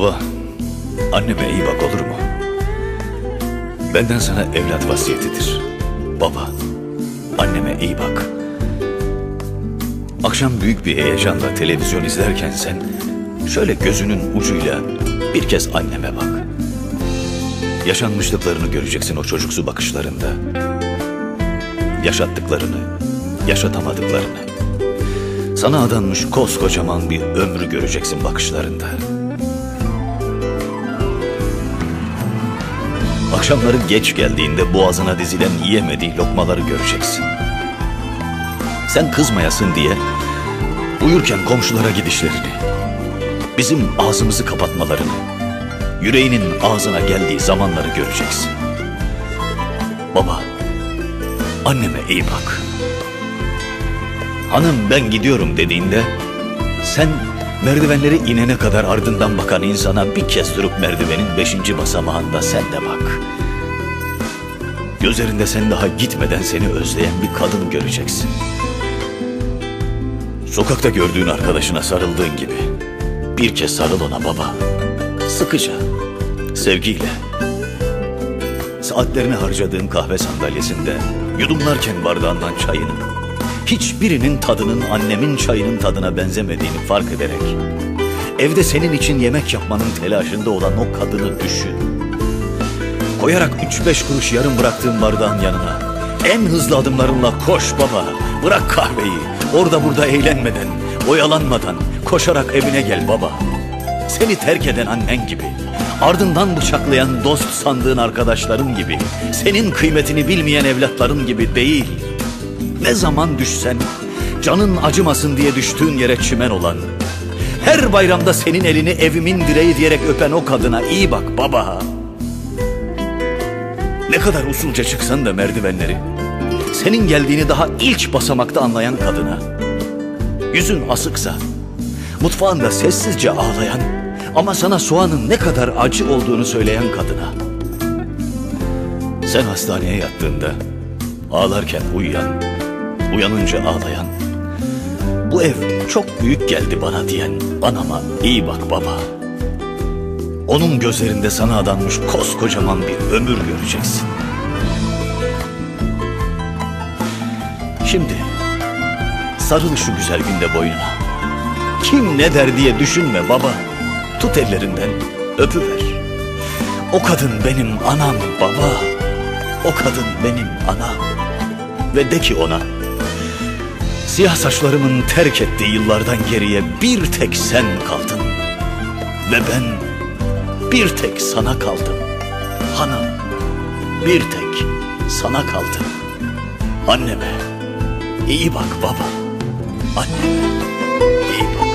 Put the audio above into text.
Baba, anneme iyi bak olur mu? Benden sana evlat vasiyetidir. Baba, anneme iyi bak. Akşam büyük bir heyecanla televizyon izlerken sen şöyle gözünün ucuyla bir kez anneme bak. Yaşanmışlıklarını göreceksin o çocuksu bakışlarında. Yaşattıklarını, yaşatamadıklarını. Sana adanmış koskocaman bir ömrü göreceksin bakışlarında. Akşamları geç geldiğinde boğazına dizilen yiyemediği lokmaları göreceksin. Sen kızmayasın diye uyurken komşulara gidişlerini, bizim ağzımızı kapatmalarını, yüreğinin ağzına geldiği zamanları göreceksin. Baba, anneme iyi bak. Hanım ben gidiyorum dediğinde sen merdivenleri inene kadar ardından bakan insana bir kez durup merdivenin beşinci basamağında sen de bak. Gözlerinde sen daha gitmeden seni özleyen bir kadın göreceksin. Sokakta gördüğün arkadaşına sarıldığın gibi bir kez sarıl ona baba. Sıkıca, sevgiyle. Saatlerini harcadığın kahve sandalyesinde yudumlarken bardağından çayını, hiçbirinin tadının annemin çayının tadına benzemediğini fark ederek, evde senin için yemek yapmanın telaşında olan o kadını düşün. Koyarak üç beş kuruş yarım bıraktığın bardağın yanına, en hızlı adımlarınla koş baba, bırak kahveyi, orada burada eğlenmeden, oyalanmadan, koşarak evine gel baba. Seni terk eden annen gibi, ardından bıçaklayan dost sandığın arkadaşların gibi, senin kıymetini bilmeyen evlatların gibi değil. Ne zaman düşsen, canın acımasın diye düştüğün yere çimen olan, her bayramda senin elini evimin direği diyerek öpen o kadına iyi bak baba. Ne kadar usulca çıksan da merdivenleri, senin geldiğini daha ilk basamakta anlayan kadına, yüzün asıksa, mutfağında sessizce ağlayan ama sana soğanın ne kadar acı olduğunu söyleyen kadına. Sen hastaneye yattığında ağlarken uyuyan, uyanınca ağlayan, bu ev çok büyük geldi bana diyen anama iyi bak baba. Onun gözlerinde sana adanmış koskocaman bir ömür göreceksin. Şimdi sarıl şu güzel günde boynuna. Kim ne der diye düşünme baba. Tut ellerinden öpüver. O kadın benim anam baba. O kadın benim anam. Ve de ki ona Siyah saçlarımın terk ettiği yıllardan geriye bir tek sen kaldın. Ve ben bir tek sana kaldım. Hanım bir tek sana kaldım. Anneme iyi bak baba. Anneme iyi bak.